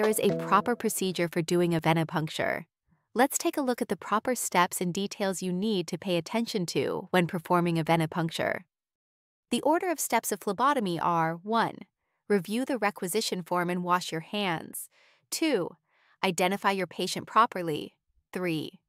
there is a proper procedure for doing a venipuncture. Let's take a look at the proper steps and details you need to pay attention to when performing a venipuncture. The order of steps of phlebotomy are 1. Review the requisition form and wash your hands. 2. Identify your patient properly. 3.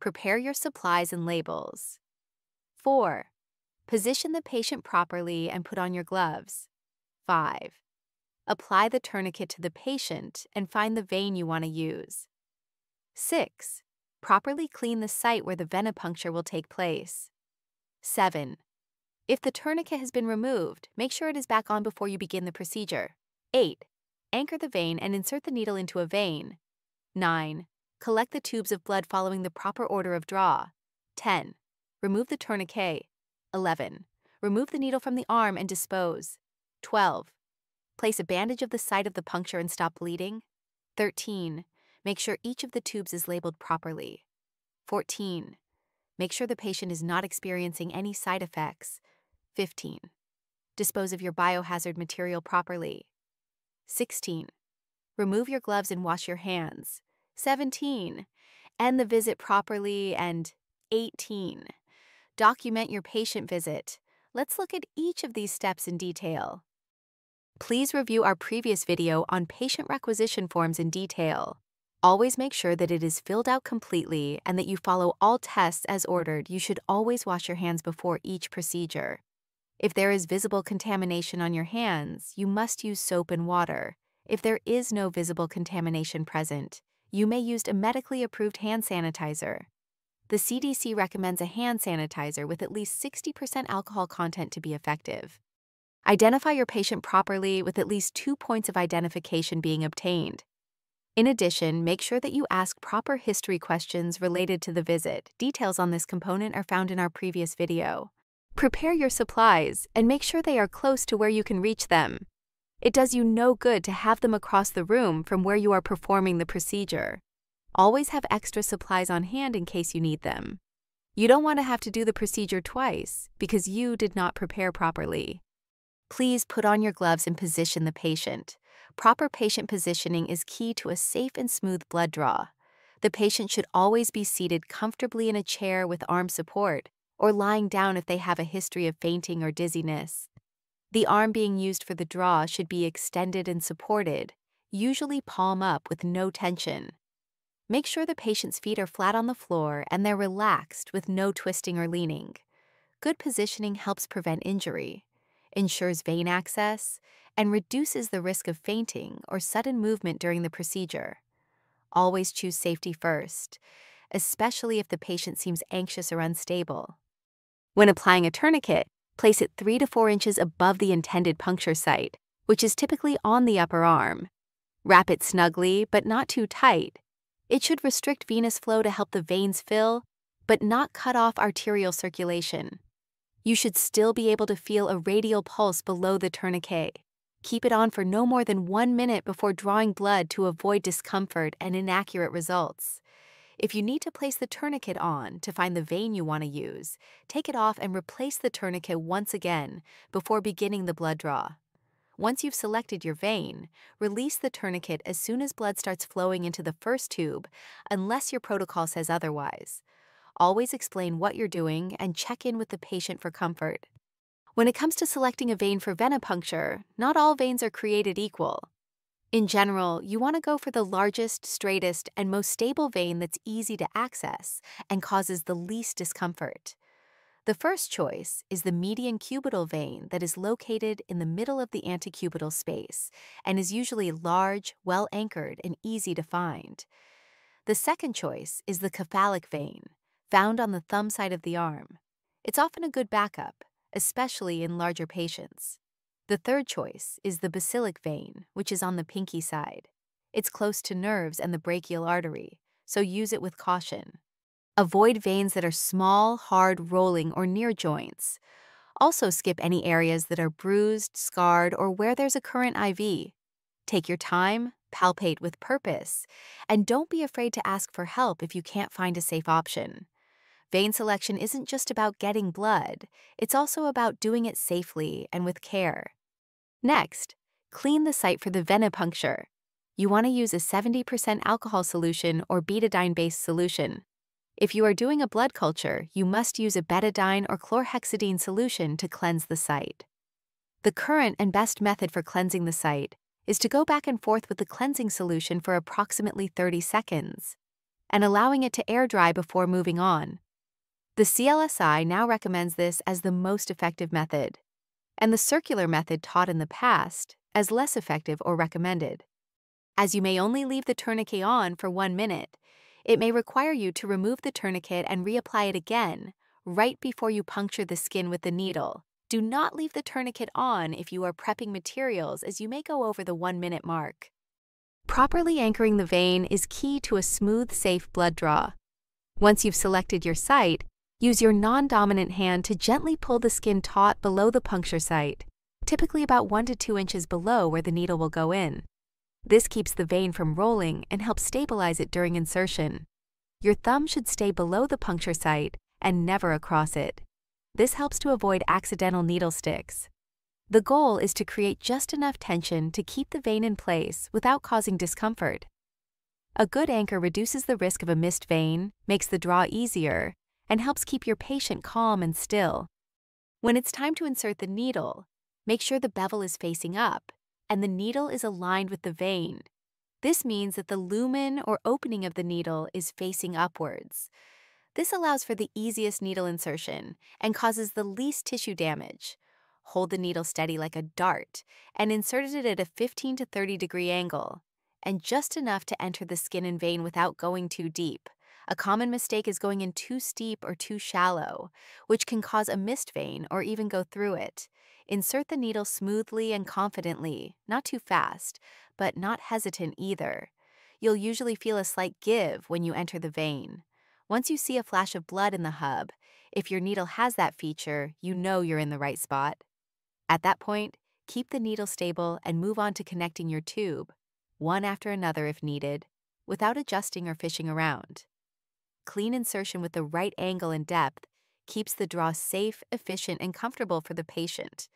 Prepare your supplies and labels. 4. Position the patient properly and put on your gloves. 5. Apply the tourniquet to the patient and find the vein you want to use. 6. Properly clean the site where the venipuncture will take place. 7. If the tourniquet has been removed, make sure it is back on before you begin the procedure. 8. Anchor the vein and insert the needle into a vein. 9. Collect the tubes of blood following the proper order of draw. 10. Remove the tourniquet. 11. Remove the needle from the arm and dispose. 12. Place a bandage of the site of the puncture and stop bleeding. 13. Make sure each of the tubes is labeled properly. 14. Make sure the patient is not experiencing any side effects. 15. Dispose of your biohazard material properly. 16. Remove your gloves and wash your hands. 17. End the visit properly. And 18. Document your patient visit. Let's look at each of these steps in detail. Please review our previous video on patient requisition forms in detail. Always make sure that it is filled out completely and that you follow all tests as ordered. You should always wash your hands before each procedure. If there is visible contamination on your hands, you must use soap and water. If there is no visible contamination present, you may use a medically approved hand sanitizer. The CDC recommends a hand sanitizer with at least 60% alcohol content to be effective. Identify your patient properly with at least two points of identification being obtained. In addition, make sure that you ask proper history questions related to the visit. Details on this component are found in our previous video. Prepare your supplies and make sure they are close to where you can reach them. It does you no good to have them across the room from where you are performing the procedure. Always have extra supplies on hand in case you need them. You don't want to have to do the procedure twice because you did not prepare properly. Please put on your gloves and position the patient. Proper patient positioning is key to a safe and smooth blood draw. The patient should always be seated comfortably in a chair with arm support or lying down if they have a history of fainting or dizziness. The arm being used for the draw should be extended and supported, usually palm up with no tension. Make sure the patient's feet are flat on the floor and they're relaxed with no twisting or leaning. Good positioning helps prevent injury, ensures vein access, and reduces the risk of fainting or sudden movement during the procedure. Always choose safety first, especially if the patient seems anxious or unstable. When applying a tourniquet, place it 3 to 4 inches above the intended puncture site, which is typically on the upper arm. Wrap it snugly, but not too tight. It should restrict venous flow to help the veins fill, but not cut off arterial circulation. You should still be able to feel a radial pulse below the tourniquet. Keep it on for no more than one minute before drawing blood to avoid discomfort and inaccurate results. If you need to place the tourniquet on to find the vein you want to use, take it off and replace the tourniquet once again before beginning the blood draw. Once you've selected your vein, release the tourniquet as soon as blood starts flowing into the first tube, unless your protocol says otherwise. Always explain what you're doing and check in with the patient for comfort. When it comes to selecting a vein for venipuncture, not all veins are created equal. In general, you want to go for the largest, straightest, and most stable vein that's easy to access and causes the least discomfort. The first choice is the median cubital vein that is located in the middle of the antecubital space and is usually large, well anchored, and easy to find. The second choice is the cephalic vein, found on the thumb side of the arm. It's often a good backup, especially in larger patients. The third choice is the basilic vein, which is on the pinky side. It's close to nerves and the brachial artery, so use it with caution. Avoid veins that are small, hard, rolling, or near joints. Also skip any areas that are bruised, scarred, or where there's a current IV. Take your time, palpate with purpose, and don't be afraid to ask for help if you can't find a safe option. Vein selection isn't just about getting blood, it's also about doing it safely and with care. Next, clean the site for the venipuncture. you want to use a 70% alcohol solution or betadine-based solution. If you are doing a blood culture, you must use a betadine or chlorhexidine solution to cleanse the site. The current and best method for cleansing the site is to go back and forth with the cleansing solution for approximately 30 seconds and allowing it to air dry before moving on. The CLSI now recommends this as the most effective method, and the circular method taught in the past as less effective or recommended. As you may only leave the tourniquet on for one minute, it may require you to remove the tourniquet and reapply it again right before you puncture the skin with the needle. Do not leave the tourniquet on if you are prepping materials as you may go over the one minute mark. Properly anchoring the vein is key to a smooth, safe blood draw. Once you've selected your site, use your non-dominant hand to gently pull the skin taut below the puncture site, typically about 1 to 2 inches below where the needle will go in. This keeps the vein from rolling and helps stabilize it during insertion. Your thumb should stay below the puncture site and never across it. This helps to avoid accidental needle sticks. The goal is to create just enough tension to keep the vein in place without causing discomfort. A good anchor reduces the risk of a missed vein, makes the draw easier, and helps keep your patient calm and still. When it's time to insert the needle, make sure the bevel is facing up and the needle is aligned with the vein. This means that the lumen or opening of the needle is facing upwards. This allows for the easiest needle insertion and causes the least tissue damage hold the needle steady like a dart, and insert it at a 15 to 30 degree angle, and just enough to enter the skin and vein without going too deep. A common mistake is going in too steep or too shallow, which can cause a missed vein or even go through it. Insert the needle smoothly and confidently, not too fast, but not hesitant either. You'll usually feel a slight give when you enter the vein. Once you see a flash of blood in the hub, if your needle has that feature, you know you're in the right spot. At that point, keep the needle stable and move on to connecting your tube, one after another if needed, without adjusting or fishing around. Clean insertion with the right angle and depth keeps the draw safe, efficient, and comfortable for the patient.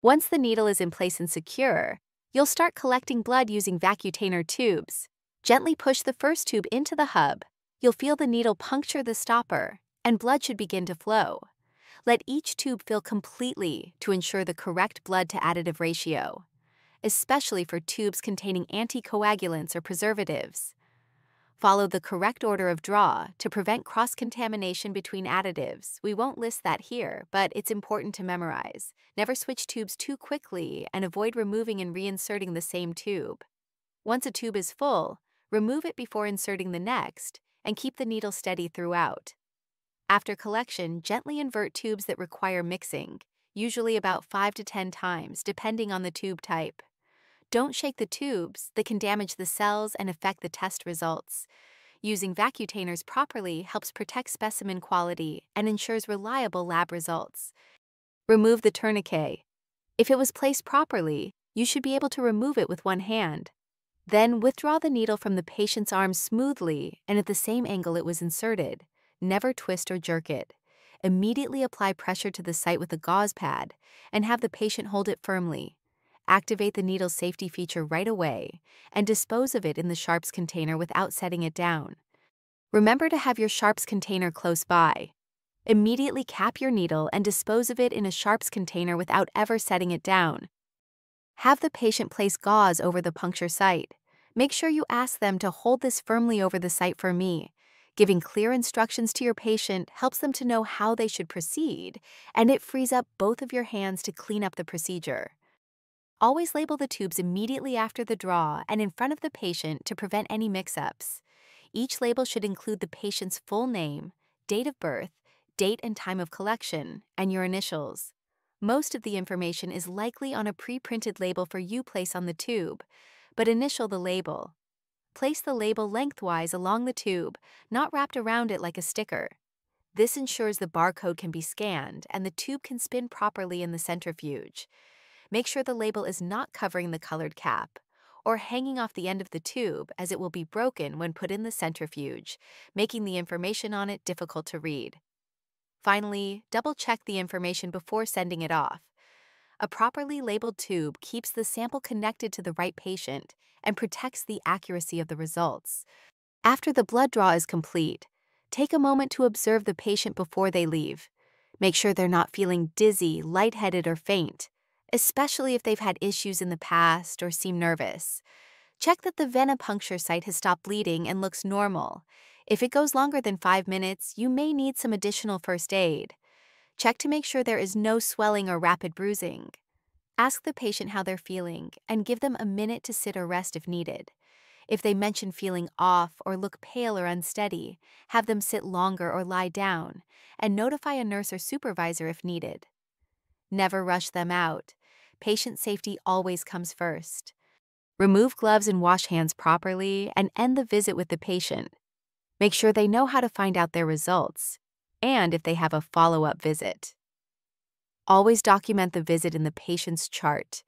Once the needle is in place and secure, you'll start collecting blood using Vacutainer tubes. Gently push the first tube into the hub. You'll feel the needle puncture the stopper, and blood should begin to flow. Let each tube fill completely to ensure the correct blood to additive ratio, especially for tubes containing anticoagulants or preservatives. Follow the correct order of draw to prevent cross-contamination between additives. We won't list that here, but it's important to memorize. Never switch tubes too quickly and avoid removing and reinserting the same tube. Once a tube is full, remove it before inserting the next and keep the needle steady throughout. After collection, gently invert tubes that require mixing, usually about 5 to 10 times, depending on the tube type. Don't shake the tubes that can damage the cells and affect the test results. Using vacutainers properly helps protect specimen quality and ensures reliable lab results. Remove the tourniquet. If it was placed properly, you should be able to remove it with one hand. Then withdraw the needle from the patient's arm smoothly and at the same angle it was inserted. Never twist or jerk it. Immediately apply pressure to the site with a gauze pad and have the patient hold it firmly. Activate the needle safety feature right away and dispose of it in the sharps container without setting it down. Remember to have your sharps container close by. Immediately cap your needle and dispose of it in a sharps container without ever setting it down. Have the patient place gauze over the puncture site. Make sure you ask them to hold this firmly over the site for me Giving clear instructions to your patient helps them to know how they should proceed, and it frees up both of your hands to clean up the procedure. Always label the tubes immediately after the draw and in front of the patient to prevent any mix-ups. Each label should include the patient's full name, date of birth, date and time of collection, and your initials. Most of the information is likely on a pre-printed label for you place on the tube, but initial the label Place the label lengthwise along the tube, not wrapped around it like a sticker. This ensures the barcode can be scanned and the tube can spin properly in the centrifuge. Make sure the label is not covering the colored cap or hanging off the end of the tube as it will be broken when put in the centrifuge, making the information on it difficult to read. Finally, double check the information before sending it off. A properly labeled tube keeps the sample connected to the right patient and protects the accuracy of the results. After the blood draw is complete, take a moment to observe the patient before they leave. Make sure they're not feeling dizzy, lightheaded, or faint, especially if they've had issues in the past or seem nervous. Check that the venipuncture site has stopped bleeding and looks normal. If it goes longer than five minutes, you may need some additional first aid. Check to make sure there is no swelling or rapid bruising. Ask the patient how they're feeling and give them a minute to sit or rest if needed. If they mention feeling off or look pale or unsteady, have them sit longer or lie down, and notify a nurse or supervisor if needed. Never rush them out patient safety always comes first. Remove gloves and wash hands properly and end the visit with the patient. Make sure they know how to find out their results and if they have a follow up visit. Always document the visit in the patient's chart.